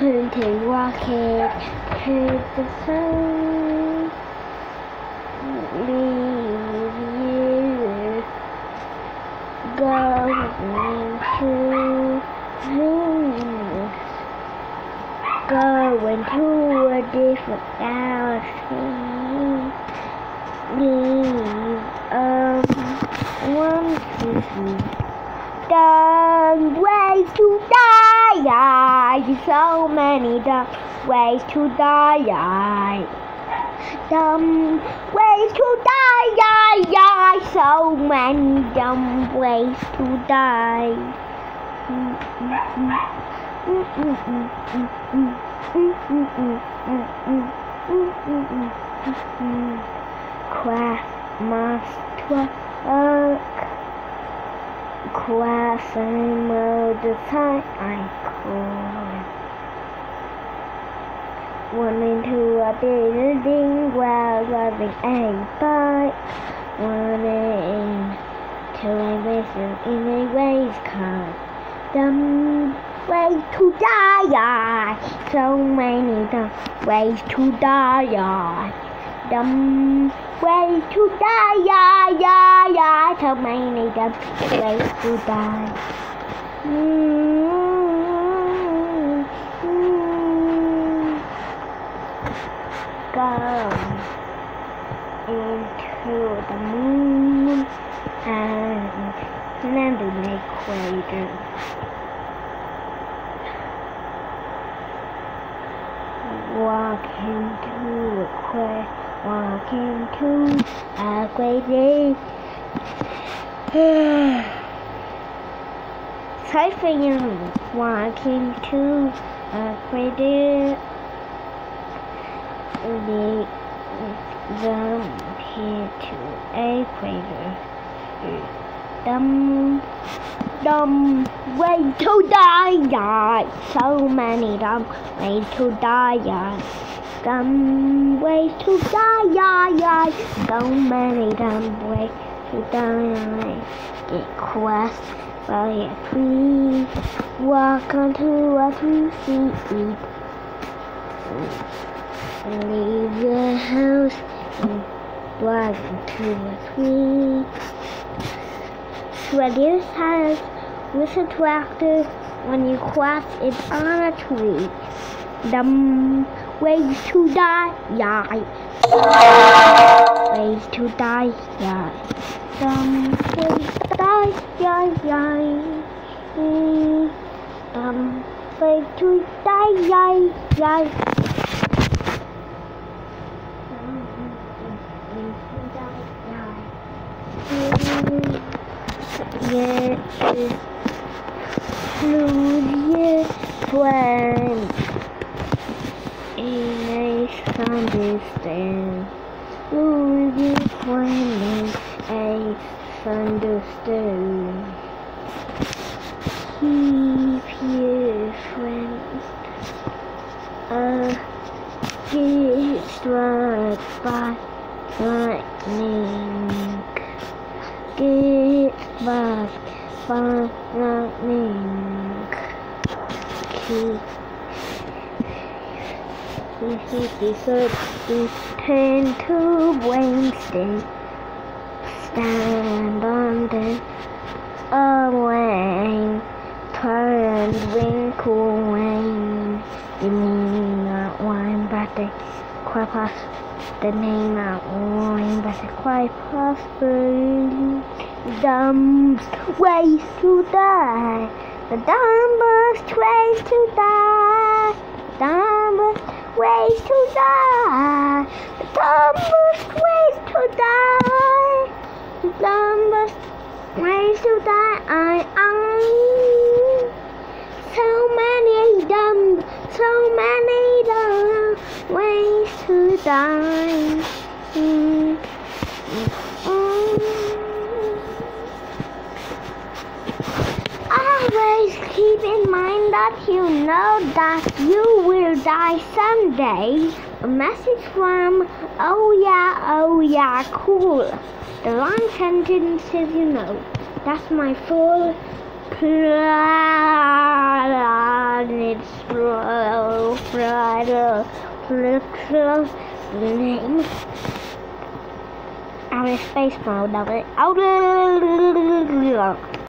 Painting rocket to the sun. Leave you going to. Going a different galaxy. Leave um one to see. Dumb ways to die. So many dumb ways to die. Dumb ways to die. So many dumb ways to die. Craft must work. Class and the time I call. One into a building while driving a bike. One into a vessel in a race car. Dumb way to die. So many ways to die. Dumb way to die. Yeah, yeah, yeah. So many dumb ways to die. Mm. Go into the moon and land in a crater. Walk into a. Walk into a crater. Typing walk into a crater. The jump into a crater. Dumb, dumb way to die, die. So many dumb ways to die, die. Dumb ways to die, die, die. So many dumb ways to die. Get quest, well, yeah, please. Walk onto a three feet. Leave the house and drive into a tree. Reduce has with a tractor when you cross it on a tree. Dumb ways to die, yeah. Ways to die, yeah. Dumb ways to die, yeah, yeah. Dumb ways to die, yeah, yeah. Fluid friend in a friend in a thunderstorm. Keep your friends. Uh, get struck by. Get by lightning. Keep the thirty ten to Wednesday. Stand on the away. Turn wrinkle wine. The name not wine, but the quite past the name not wine, but the prosper. Dumbest ways to die. The dumbest ways to die. Dumbest ways to die. The dumbest ways to die. The dumbest ways to die. I. So many dumb, so many dumb ways Mm. Mm. keep in mind that you know that you will die someday. A message from Oh yeah, oh yeah, cool. The long sentences you know. That's my full planet I'm in space mode of it.